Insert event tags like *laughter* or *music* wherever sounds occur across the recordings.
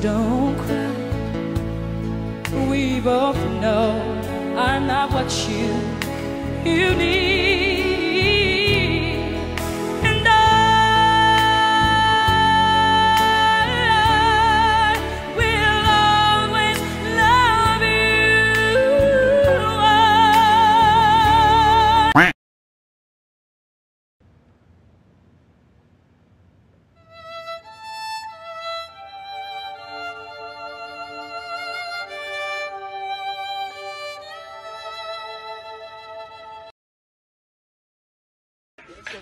don't cry. We both know I'm not what you you need, Look!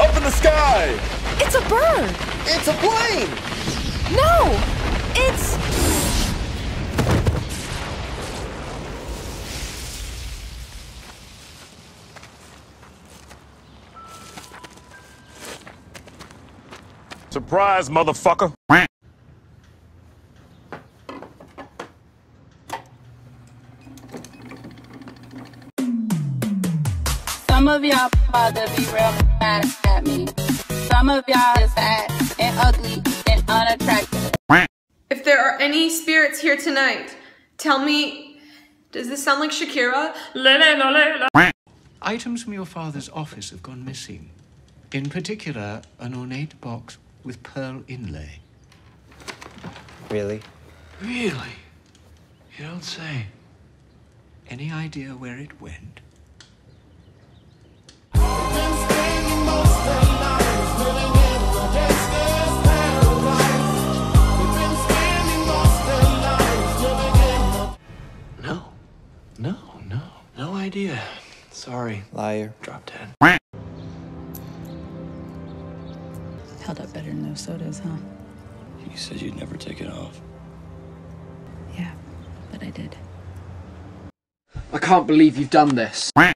Up in the sky! It's a bird! It's a plane! No! It's. Surprise, motherfucker! Some of y'all about to be real mad at me. Some of y'all is fat and ugly and unattractive. If there are any spirits here tonight, tell me, does this sound like Shakira? Items from your father's office have gone missing. In particular, an ornate box with pearl inlay. Really? Really? You don't say. Any idea where it went? No. No, no. No idea. Sorry. Liar. Drop dead. Held up better than those sodas, huh? You said you'd never take it off. Yeah, but I did. I can't believe you've done this. *laughs* Oh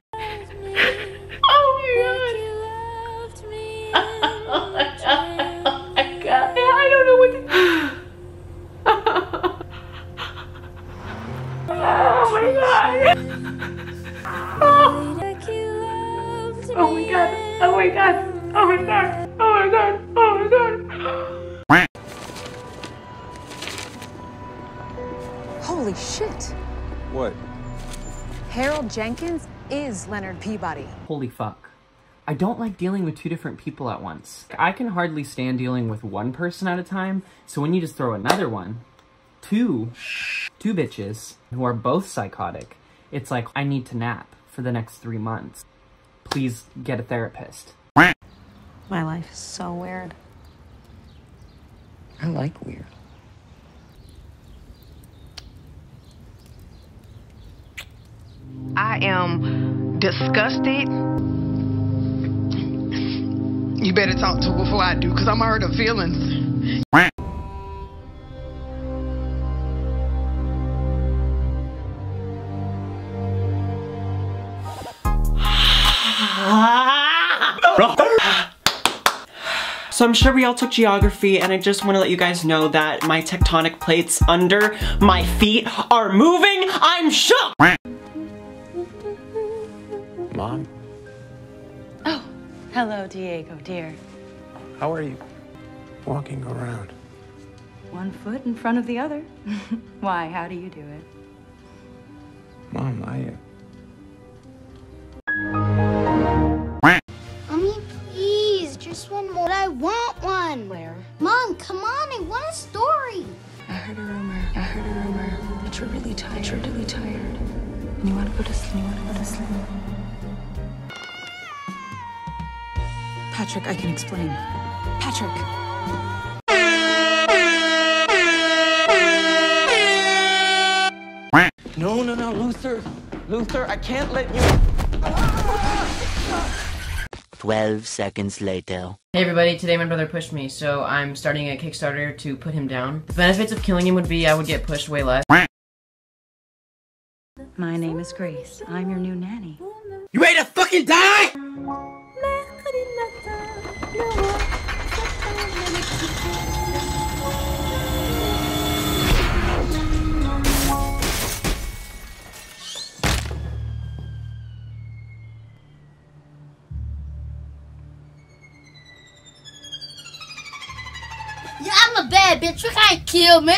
my god. I don't know what to Oh my god. Oh. *laughs* oh my god. Oh my god. Oh my god. Oh my god. Oh my god. *gasps* Holy shit! What? Harold Jenkins is Leonard Peabody. Holy fuck. I don't like dealing with two different people at once. I can hardly stand dealing with one person at a time, so when you just throw another one, two, two bitches who are both psychotic, it's like I need to nap for the next three months. Please get a therapist. My life is so weird. I like weird. I am disgusted. You better talk to her before I do, because I'm hurt her feelings. *laughs* So I'm sure we all took geography, and I just want to let you guys know that my tectonic plates under my feet are moving. I'm shook! Mom, Oh, hello, Diego, dear. how are you? Walking around. One foot in front of the other. *laughs* Why? How do you do it? Mom, I. really tired. You're really tired. And you want to go to sleep. You want to go to sleep. Patrick, I can explain. Patrick. No, no, no, Luther. Luther, I can't let you. 12 seconds later. Hey everybody, today my brother pushed me, so I'm starting a Kickstarter to put him down. The benefits of killing him would be I would get pushed way less. My name is Grace. I'm your new nanny. You ready to fucking die? Yeah, I'm a bad bitch. You can't kill me.